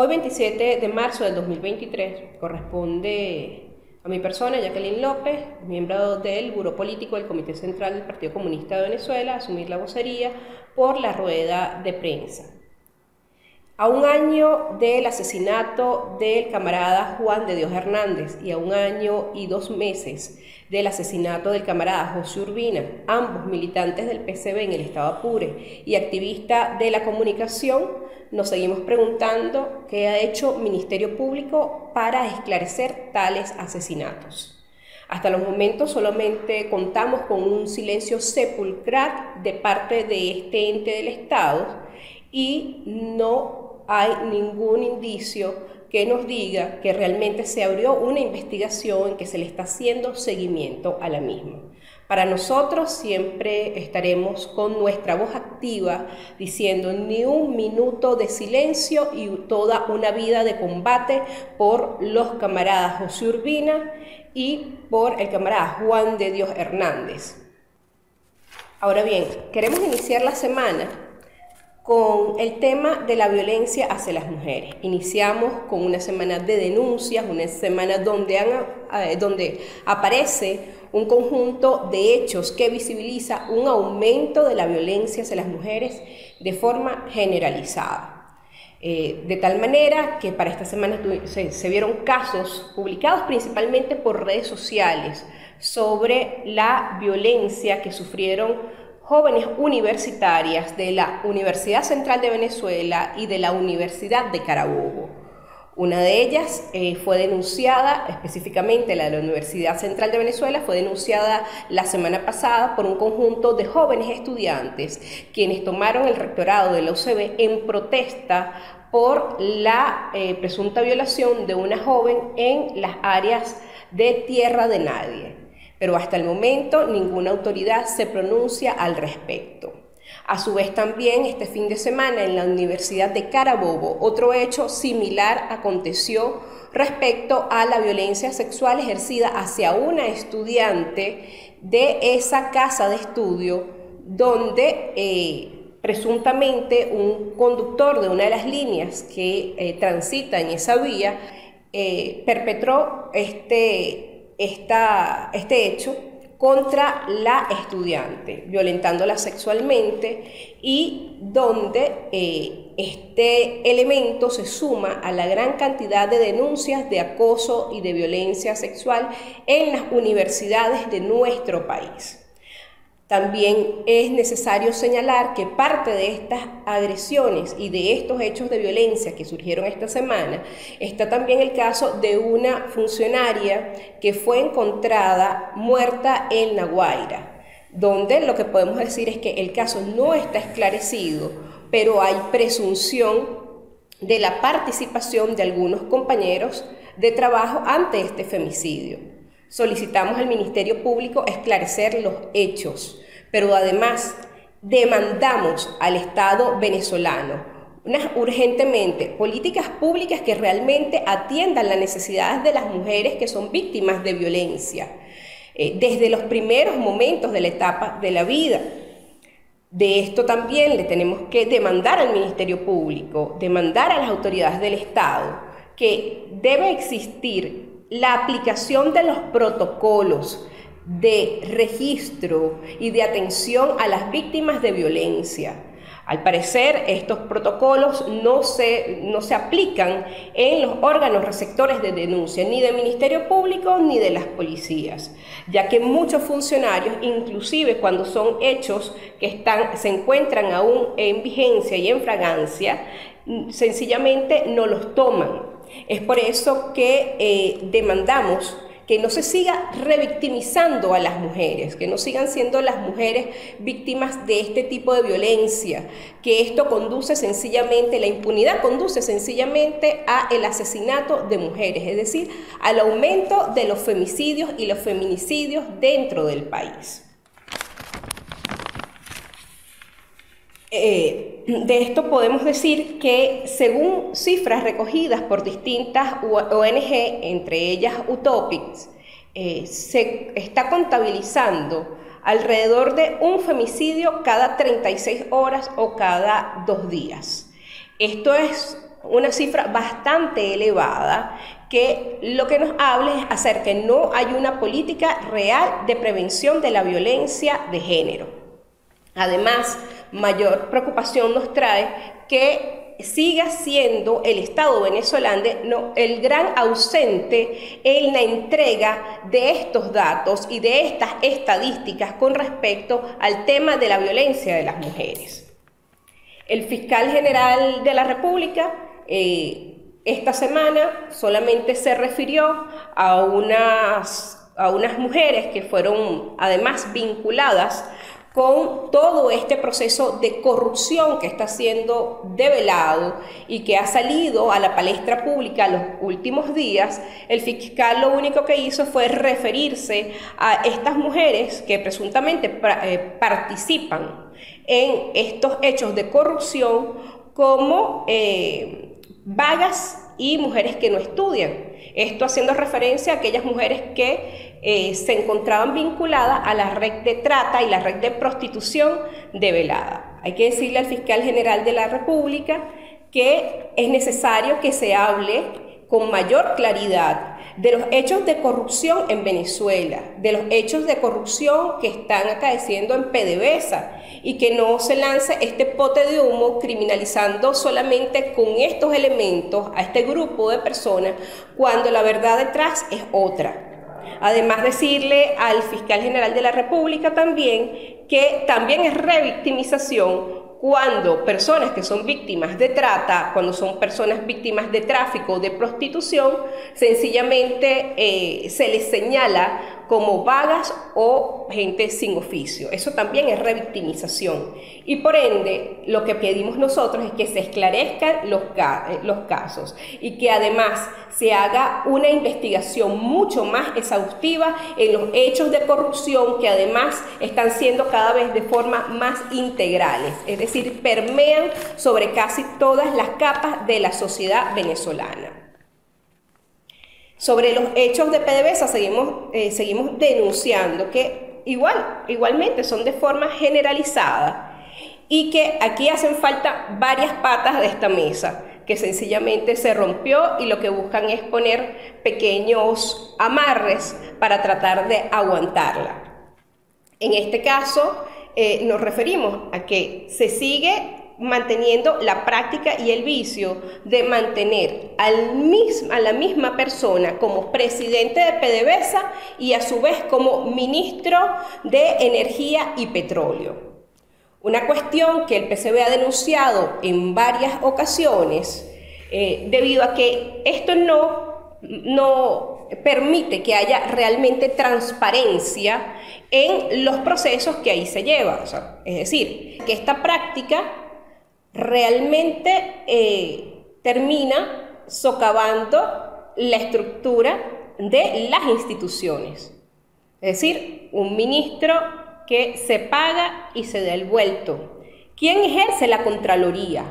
Hoy 27 de marzo del 2023 corresponde a mi persona, Jacqueline López, miembro del Buró Político del Comité Central del Partido Comunista de Venezuela, asumir la vocería por la rueda de prensa. A un año del asesinato del camarada Juan de Dios Hernández y a un año y dos meses del asesinato del camarada José Urbina, ambos militantes del PCB en el estado Apure y activista de la comunicación, nos seguimos preguntando qué ha hecho Ministerio Público para esclarecer tales asesinatos. Hasta los momentos solamente contamos con un silencio sepulcral de parte de este ente del Estado y no hay ningún indicio que nos diga que realmente se abrió una investigación, que se le está haciendo seguimiento a la misma. Para nosotros siempre estaremos con nuestra voz activa diciendo ni un minuto de silencio y toda una vida de combate por los camaradas José Urbina y por el camarada Juan de Dios Hernández. Ahora bien, queremos iniciar la semana con el tema de la violencia hacia las mujeres. Iniciamos con una semana de denuncias, una semana donde, eh, donde aparece un conjunto de hechos que visibiliza un aumento de la violencia hacia las mujeres de forma generalizada. Eh, de tal manera que para esta semana se, se vieron casos publicados principalmente por redes sociales sobre la violencia que sufrieron jóvenes universitarias de la Universidad Central de Venezuela y de la Universidad de Carabobo. Una de ellas eh, fue denunciada, específicamente la de la Universidad Central de Venezuela, fue denunciada la semana pasada por un conjunto de jóvenes estudiantes quienes tomaron el rectorado de la UCB en protesta por la eh, presunta violación de una joven en las áreas de tierra de nadie pero hasta el momento ninguna autoridad se pronuncia al respecto. A su vez también este fin de semana en la Universidad de Carabobo otro hecho similar aconteció respecto a la violencia sexual ejercida hacia una estudiante de esa casa de estudio donde eh, presuntamente un conductor de una de las líneas que eh, transita en esa vía eh, perpetró este este hecho contra la estudiante, violentándola sexualmente y donde eh, este elemento se suma a la gran cantidad de denuncias de acoso y de violencia sexual en las universidades de nuestro país. También es necesario señalar que parte de estas agresiones y de estos hechos de violencia que surgieron esta semana está también el caso de una funcionaria que fue encontrada muerta en La Guaira, donde lo que podemos decir es que el caso no está esclarecido, pero hay presunción de la participación de algunos compañeros de trabajo ante este femicidio. Solicitamos al Ministerio Público esclarecer los hechos, pero además demandamos al Estado venezolano urgentemente políticas públicas que realmente atiendan las necesidades de las mujeres que son víctimas de violencia eh, desde los primeros momentos de la etapa de la vida. De esto también le tenemos que demandar al Ministerio Público, demandar a las autoridades del Estado que debe existir la aplicación de los protocolos de registro y de atención a las víctimas de violencia. Al parecer, estos protocolos no se, no se aplican en los órganos receptores de denuncia, ni del Ministerio Público ni de las policías, ya que muchos funcionarios, inclusive cuando son hechos que están, se encuentran aún en vigencia y en fragancia, sencillamente no los toman es por eso que eh, demandamos que no se siga revictimizando a las mujeres, que no sigan siendo las mujeres víctimas de este tipo de violencia, que esto conduce sencillamente, la impunidad conduce sencillamente a el asesinato de mujeres, es decir, al aumento de los femicidios y los feminicidios dentro del país. Eh, de esto podemos decir que según cifras recogidas por distintas ONG, entre ellas Utopics, eh, se está contabilizando alrededor de un femicidio cada 36 horas o cada dos días. Esto es una cifra bastante elevada que lo que nos habla es acerca que no hay una política real de prevención de la violencia de género. Además, mayor preocupación nos trae que siga siendo el Estado venezolano el gran ausente en la entrega de estos datos y de estas estadísticas con respecto al tema de la violencia de las mujeres. El fiscal general de la República eh, esta semana solamente se refirió a unas, a unas mujeres que fueron además vinculadas con todo este proceso de corrupción que está siendo develado y que ha salido a la palestra pública los últimos días, el fiscal lo único que hizo fue referirse a estas mujeres que presuntamente eh, participan en estos hechos de corrupción como eh, vagas y mujeres que no estudian. Esto haciendo referencia a aquellas mujeres que eh, se encontraban vinculadas a la red de trata y la red de prostitución develada. Hay que decirle al fiscal general de la República que es necesario que se hable con mayor claridad de los hechos de corrupción en Venezuela, de los hechos de corrupción que están acaeciendo en PDVSA y que no se lance este pote de humo criminalizando solamente con estos elementos a este grupo de personas cuando la verdad detrás es otra. Además decirle al fiscal general de la República también que también es revictimización cuando personas que son víctimas de trata, cuando son personas víctimas de tráfico, de prostitución, sencillamente eh, se les señala como vagas o gente sin oficio. Eso también es revictimización. Y por ende, lo que pedimos nosotros es que se esclarezcan los, eh, los casos y que además se haga una investigación mucho más exhaustiva en los hechos de corrupción que además están siendo cada vez de forma más integrales, es decir, permean sobre casi todas las capas de la sociedad venezolana. Sobre los hechos de PDVSA seguimos, eh, seguimos denunciando que igual, igualmente son de forma generalizada y que aquí hacen falta varias patas de esta mesa que sencillamente se rompió y lo que buscan es poner pequeños amarres para tratar de aguantarla. En este caso, eh, nos referimos a que se sigue manteniendo la práctica y el vicio de mantener al a la misma persona como presidente de PDVSA y a su vez como ministro de Energía y Petróleo. Una cuestión que el PCB ha denunciado en varias ocasiones eh, debido a que esto no, no permite que haya realmente transparencia en los procesos que ahí se llevan. es decir, que esta práctica realmente eh, termina socavando la estructura de las instituciones. Es decir, un ministro que se paga y se da el vuelto. ¿Quién ejerce la Contraloría?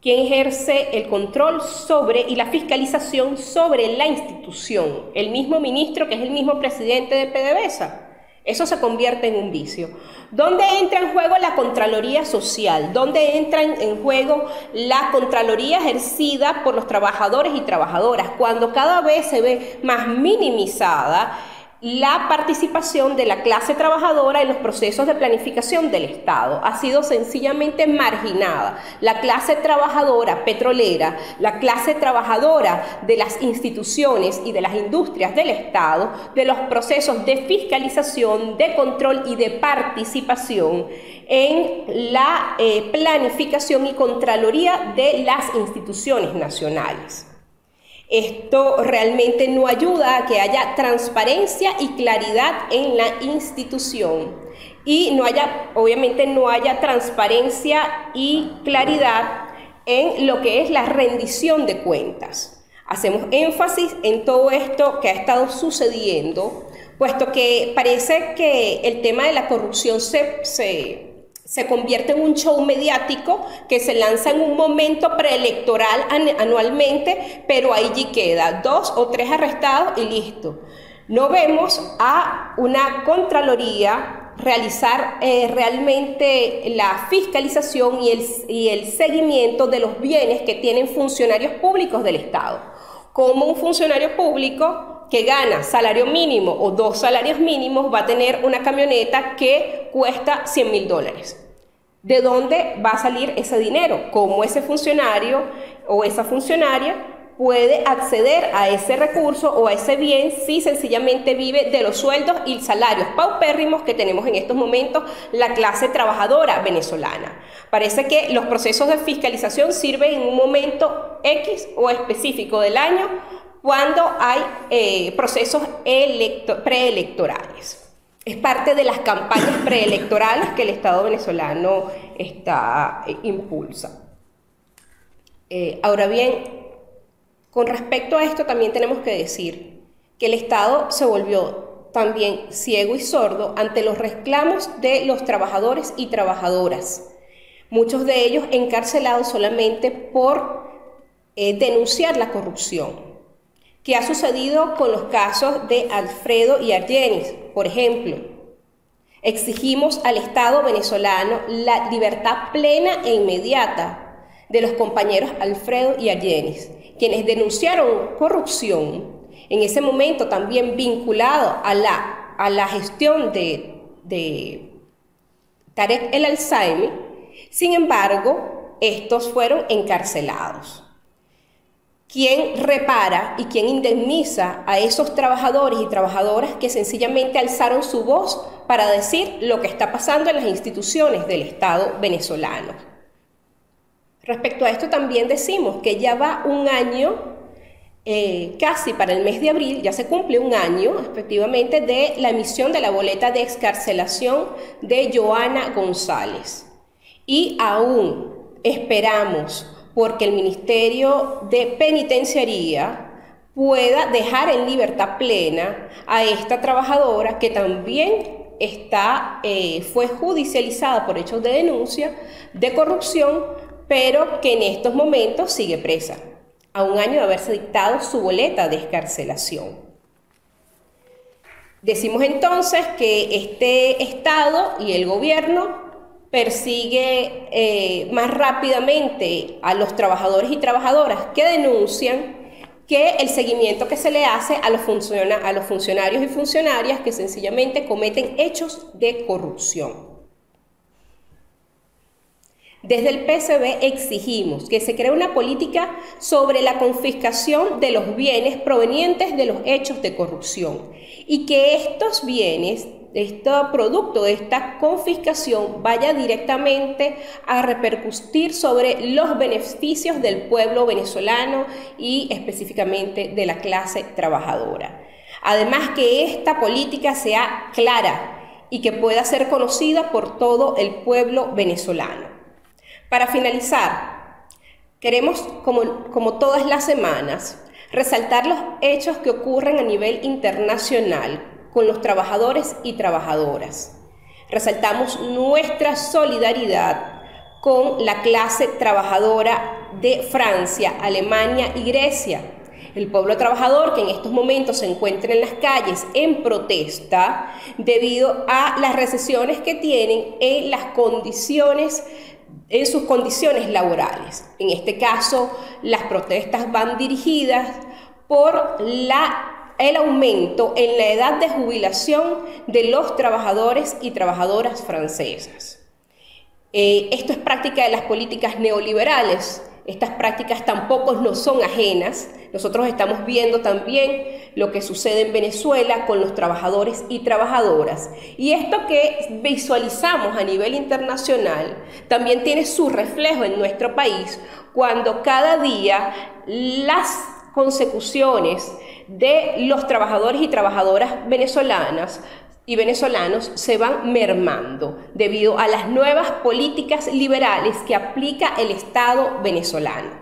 ¿Quién ejerce el control sobre y la fiscalización sobre la institución? El mismo ministro que es el mismo presidente de PDVSA. Eso se convierte en un vicio. ¿Dónde entra en juego la Contraloría Social? ¿Dónde entra en juego la Contraloría ejercida por los trabajadores y trabajadoras? Cuando cada vez se ve más minimizada la participación de la clase trabajadora en los procesos de planificación del Estado ha sido sencillamente marginada. La clase trabajadora petrolera, la clase trabajadora de las instituciones y de las industrias del Estado, de los procesos de fiscalización, de control y de participación en la eh, planificación y contraloría de las instituciones nacionales. Esto realmente no ayuda a que haya transparencia y claridad en la institución y no haya, obviamente no haya transparencia y claridad en lo que es la rendición de cuentas. Hacemos énfasis en todo esto que ha estado sucediendo, puesto que parece que el tema de la corrupción se, se se convierte en un show mediático que se lanza en un momento preelectoral anualmente, pero allí queda dos o tres arrestados y listo. No vemos a una Contraloría realizar eh, realmente la fiscalización y el, y el seguimiento de los bienes que tienen funcionarios públicos del Estado. Como un funcionario público que gana salario mínimo o dos salarios mínimos va a tener una camioneta que cuesta 100 mil dólares. ¿De dónde va a salir ese dinero? ¿Cómo ese funcionario o esa funcionaria puede acceder a ese recurso o a ese bien si sencillamente vive de los sueldos y salarios paupérrimos que tenemos en estos momentos la clase trabajadora venezolana. Parece que los procesos de fiscalización sirven en un momento X o específico del año cuando hay eh, procesos preelectorales. Es parte de las campañas preelectorales que el Estado venezolano está, eh, impulsa. Eh, ahora bien, con respecto a esto también tenemos que decir que el Estado se volvió también ciego y sordo ante los reclamos de los trabajadores y trabajadoras, muchos de ellos encarcelados solamente por denunciar la corrupción, que ha sucedido con los casos de Alfredo y Argenis, por ejemplo. Exigimos al Estado venezolano la libertad plena e inmediata de los compañeros Alfredo y Argenis, quienes denunciaron corrupción, en ese momento también vinculado a la, a la gestión de, de Tarek el Alzheimer, sin embargo, estos fueron encarcelados. ¿Quién repara y quién indemniza a esos trabajadores y trabajadoras que sencillamente alzaron su voz para decir lo que está pasando en las instituciones del Estado venezolano? Respecto a esto también decimos que ya va un año, eh, casi para el mes de abril, ya se cumple un año efectivamente de la emisión de la boleta de excarcelación de Joana González. Y aún esperamos porque el Ministerio de Penitenciaría pueda dejar en libertad plena a esta trabajadora que también está, eh, fue judicializada por hechos de denuncia de corrupción pero que en estos momentos sigue presa, a un año de haberse dictado su boleta de escarcelación. Decimos entonces que este Estado y el gobierno persigue eh, más rápidamente a los trabajadores y trabajadoras que denuncian que el seguimiento que se le hace a los, a los funcionarios y funcionarias que sencillamente cometen hechos de corrupción. Desde el PCB exigimos que se cree una política sobre la confiscación de los bienes provenientes de los hechos de corrupción y que estos bienes, este producto de esta confiscación vaya directamente a repercutir sobre los beneficios del pueblo venezolano y específicamente de la clase trabajadora. Además que esta política sea clara y que pueda ser conocida por todo el pueblo venezolano. Para finalizar, queremos, como, todas las semanas, resaltar los hechos que ocurren a nivel internacional con los trabajadores y trabajadoras. Resaltamos nuestra solidaridad con la clase trabajadora de Francia, Alemania y Grecia. El pueblo trabajador que en estos momentos se encuentra en las calles en protesta debido a las recesiones que tienen en las condiciones en sus condiciones laborales. En este caso, las protestas van dirigidas por el aumento en la edad de jubilación de los trabajadores y trabajadoras francesas. Eh, esto es práctica de las políticas neoliberales estas prácticas tampoco nos son ajenas. Nosotros estamos viendo también lo que sucede en Venezuela con los trabajadores y trabajadoras. Y esto que visualizamos a nivel internacional también tiene su reflejo en nuestro país cuando cada día las consecuciones de los trabajadores y trabajadoras venezolanas y venezolanos se van mermando debido a las nuevas políticas liberales que aplica el Estado venezolano.